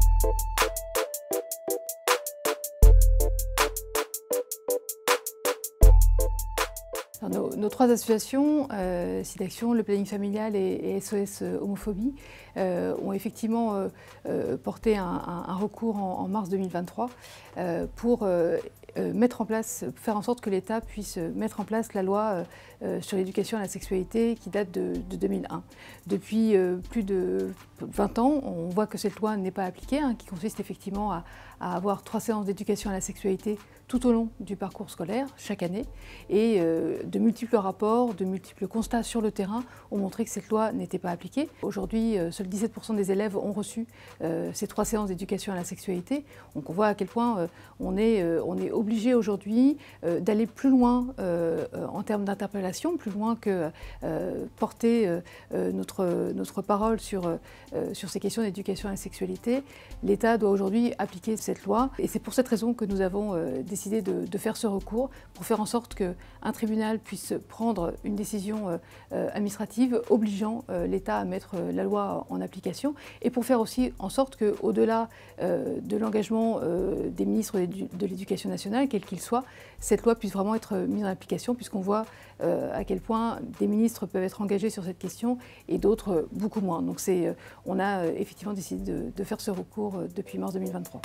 Thank you. Nos, trois associations, euh, le planning familial et, SOS Homophobie, euh, ont effectivement euh, porté un, recours en, mars 2023 pour mettre en place, faire en sorte que l'État puisse mettre en place la loi sur l'éducation à la sexualité qui date de, 2001. Depuis plus de 20 ans, on voit que cette loi n'est pas appliquée, hein, qui consiste effectivement à, à avoir trois séances d'éducation à la sexualité tout au long du parcours scolaire, chaque année. Et euh, de multiples rapports, de multiples constats sur le terrain ont montré que cette loi n'était pas appliquée. Aujourd'hui, euh, seuls 17% des élèves ont reçu euh, ces trois séances d'éducation à la sexualité. Donc on voit à quel point on est, on est obligé aujourd'hui d'aller plus loin en termes d'interpellation, plus loin que porter notre, parole sur, ces questions d'éducation à la sexualité. L'État doit aujourd'hui appliquer cette loi. Et c'est pour cette raison que nous avons décidé décidé de, faire ce recours pour faire en sorte qu'un tribunal puisse prendre une décision euh, euh, administrative obligeant euh, l'État à mettre la loi en application et pour faire aussi en sorte qu'au-delà de l'engagement des ministres de l'Éducation nationale, quel qu'il soit, cette loi puisse vraiment être mise en application puisqu'on voit à quel point des ministres peuvent être engagés sur cette question et d'autres beaucoup moins. Donc on a effectivement décidé de faire ce recours depuis mars 2023.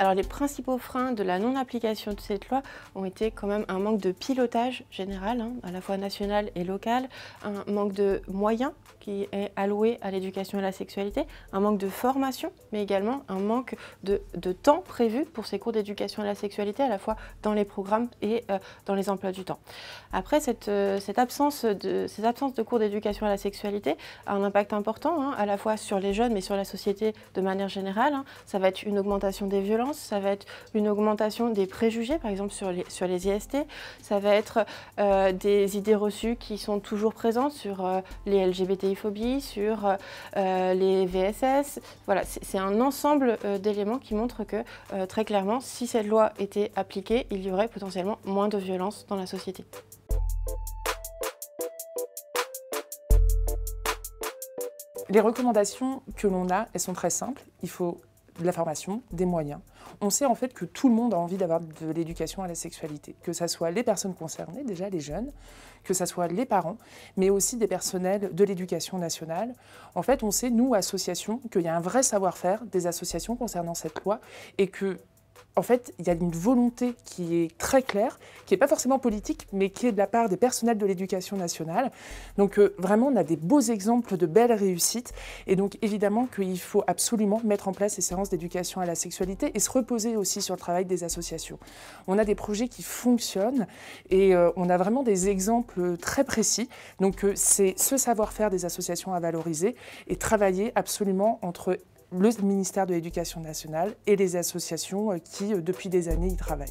Alors les principaux freins de la non-application de cette loi ont été quand même un manque de pilotage général, hein, à la fois national et local, un manque de moyens qui est alloué à l'éducation et à la sexualité, un manque de formation, mais également un manque de, temps prévu pour ces cours d'éducation à la sexualité, à la fois dans les programmes et euh, dans les emplois du temps. Après, cette, euh, absence de, ces absences de cours d'éducation à la sexualité a un impact important, hein, à la fois sur les jeunes, mais sur la société de manière générale. Hein. Ça va être une augmentation des violences, ça va être une augmentation des préjugés, par exemple sur les, sur les IST, ça va être euh, des idées reçues qui sont toujours présentes sur euh, les LGBTI-phobies, sur euh, les VSS. Voilà, c'est un ensemble d'éléments qui montrent que très clairement, si cette loi était appliquée, il y aurait potentiellement moins de violence dans la société. Les recommandations que l'on a, elles sont très simples. Il faut de la formation, des moyens. On sait en fait que tout le monde a envie d'avoir de l'éducation à la sexualité, que ce soit les personnes concernées, déjà les jeunes, que ce soit les parents, mais aussi des personnels de l'éducation nationale. En fait, on sait, nous, associations, qu'il y a un vrai savoir-faire des associations concernant cette loi et que en fait, il y a une volonté qui est très claire, qui n'est pas forcément politique, mais qui est de la part des personnels de l'éducation nationale. Donc euh, vraiment, on a des beaux exemples de belles réussites. Et donc évidemment qu'il faut absolument mettre en place ces séances d'éducation à la sexualité et se reposer aussi sur le travail des associations. On a des projets qui fonctionnent et euh, on a vraiment des exemples très précis. Donc euh, c'est ce savoir-faire des associations à valoriser et travailler absolument entre le ministère de l'Éducation nationale et les associations euh, qui, euh, depuis des années, y travaillent.